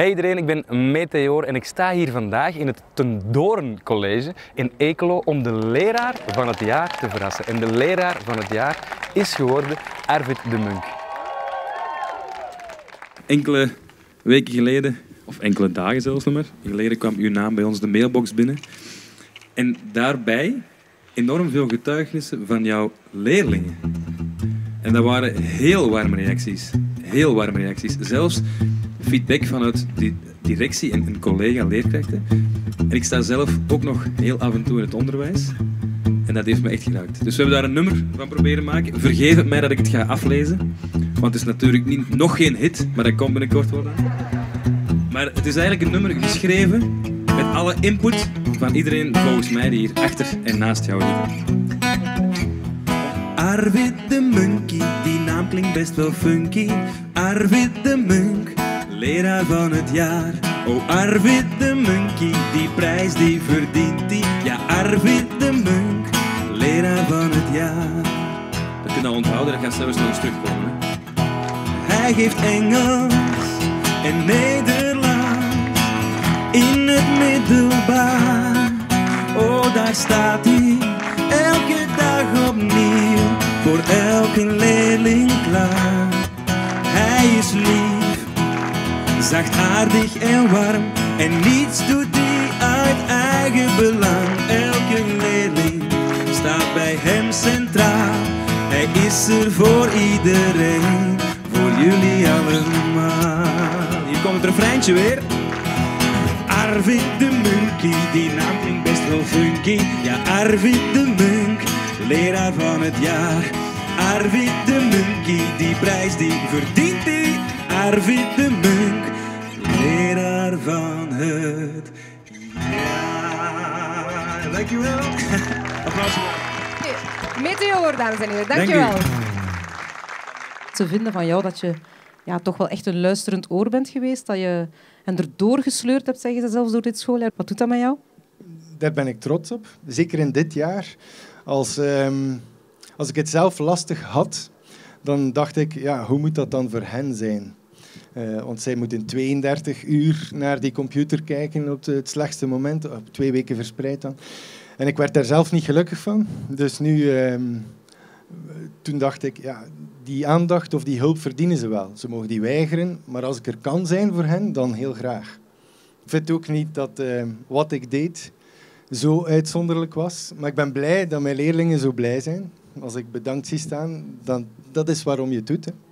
Hey iedereen, ik ben Meteor en ik sta hier vandaag in het Tendoren College in Ekelo om de leraar van het jaar te verrassen. En de leraar van het jaar is geworden Arvid de Munk. Enkele weken geleden, of enkele dagen zelfs nog maar, geleden kwam uw naam bij ons de mailbox binnen. En daarbij enorm veel getuigenissen van jouw leerlingen. En dat waren heel warme reacties. Heel warme reacties. Zelfs feedback vanuit de directie en, collega-leerkrachten. En ik sta zelf ook nog heel af en toe in het onderwijs. En dat heeft me echt geraakt. Dus we hebben daar een nummer van proberen maken. Vergeef het mij dat ik het ga aflezen. Want het is natuurlijk niet, nog geen hit, maar dat komt binnenkort worden. Maar het is eigenlijk een nummer geschreven met alle input van iedereen volgens mij die hier achter en naast jou zit. Arvid de Munkie, die naam klinkt best wel funky. Arvid de Munk, leraar van het jaar. Oh Arvid de Munkie, die prijs die verdient hij. Ja Arvid de Munk, leraar van het jaar. Dat kun je al onthouden, dat gaat zelfs nog eens terugkomen. Hij geeft Engels en Nederlands in het middelbaar. Oh, daar staat hij elke dag opnieuw voor elke leerling klaar. Hij is lief, zachtaardig en warm en niets doet hij uit eigen belang. Elke leerling staat bij hem centraal. Hij is er voor iedereen, voor jullie allemaal. Hier komt het refreintje weer. Arvid de Munkie, die naam klinkt best wel funky. Ja, Arvid de Munk, leraar van het jaar. Arvid de Munkie, die prijs die verdient hij. Arvid de Munk, Dankjewel. Applaus. Meteor, dames en heren. Dank. Dankjewel. Ze vinden van jou dat je ja, toch wel echt een luisterend oor bent geweest. Dat je hen erdoor gesleurd hebt, zeggen ze zelfs, door dit schooljaar. Wat doet dat met jou? Daar ben ik trots op. Zeker in dit jaar. Als, ehm, als ik het zelf lastig had, dan dacht ik, ja, hoe moet dat dan voor hen zijn? Eh, want zij moeten 32 uur naar die computer kijken op het slechtste moment, op twee weken verspreid dan. En ik werd daar zelf niet gelukkig van. Dus nu, ehm, toen dacht ik, ja, die aandacht of die hulp verdienen ze wel. Ze mogen die weigeren, maar als ik er kan zijn voor hen, dan heel graag. Ik vind ook niet dat ehm, wat ik deed zo uitzonderlijk was. Maar ik ben blij dat mijn leerlingen zo blij zijn. Als ik bedankt zie staan, dan, dat is waarom je het doet. Hè.